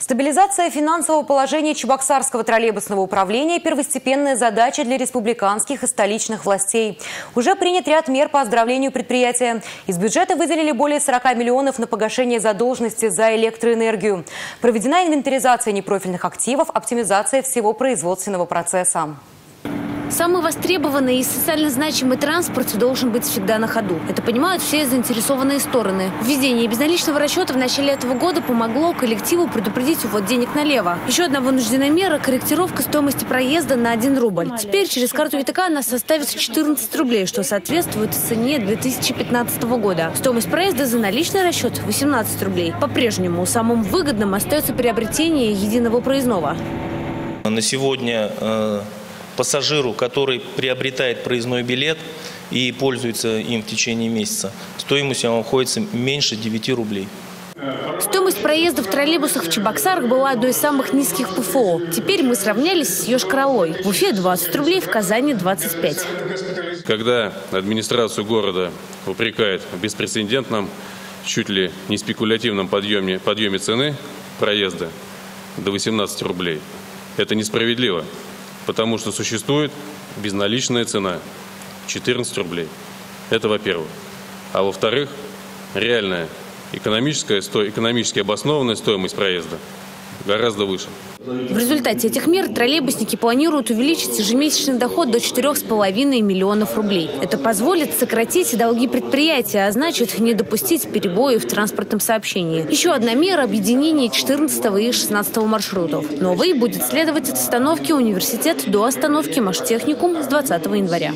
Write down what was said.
Стабилизация финансового положения Чебоксарского троллейбусного управления – первостепенная задача для республиканских и столичных властей. Уже принят ряд мер по оздоровлению предприятия. Из бюджета выделили более 40 миллионов на погашение задолженности за электроэнергию. Проведена инвентаризация непрофильных активов, оптимизация всего производственного процесса. Самый востребованный и социально значимый транспорт должен быть всегда на ходу. Это понимают все заинтересованные стороны. Введение безналичного расчета в начале этого года помогло коллективу предупредить увод денег налево. Еще одна вынужденная мера – корректировка стоимости проезда на 1 рубль. Теперь через карту ИТК она составит 14 рублей, что соответствует цене 2015 года. Стоимость проезда за наличный расчет – 18 рублей. По-прежнему самым выгодным остается приобретение единого проездного. На сегодня э, пассажиру, который приобретает проездной билет и пользуется им в течение месяца, стоимость ему обходится меньше 9 рублей. Стоимость проезда в троллейбусах в Чебоксарах была одной из самых низких ПФО. Теперь мы сравнялись с Йошкар-Олой. В Уфе 20 рублей, в Казани 25. Когда администрацию города упрекает в беспрецедентном, чуть ли не спекулятивном подъеме, подъеме цены проезда до 18 рублей, это несправедливо потому что существует безналичная цена 14 рублей. Это во-первых. А во-вторых, реальная экономическая, экономически обоснованная стоимость проезда гораздо выше. В результате этих мер троллейбусники планируют увеличить ежемесячный доход до 4,5 миллионов рублей. Это позволит сократить долги предприятия, а значит не допустить перебоев в транспортном сообщении. Еще одна мера – объединение 14 и 16 маршрутов. Новый будет следовать от остановки университет до остановки Маштехникум с 20 января.